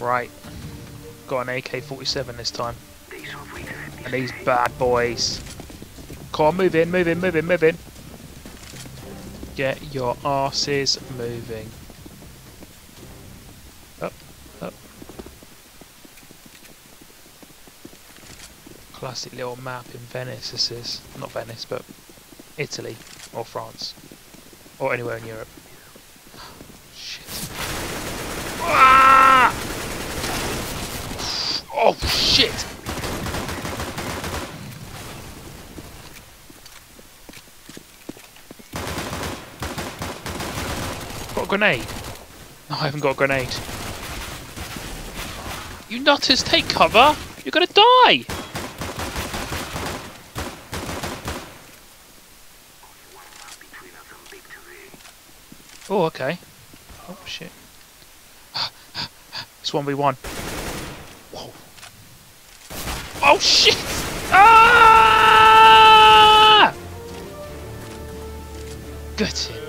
Right. Got an AK-47 this time. And these bad boys. Come on, move in, move in, move in, move in. Get your asses moving. Up, up. Classic little map in Venice, this is. Not Venice, but Italy or France. Or anywhere in Europe. Shit. Ah! Oh shit! Got a grenade. No, I haven't got a grenade. You nutters, take cover! You're gonna die! Oh, okay. Oh, shit. It's 1v1. Whoa. Oh, shit! Ah! Good.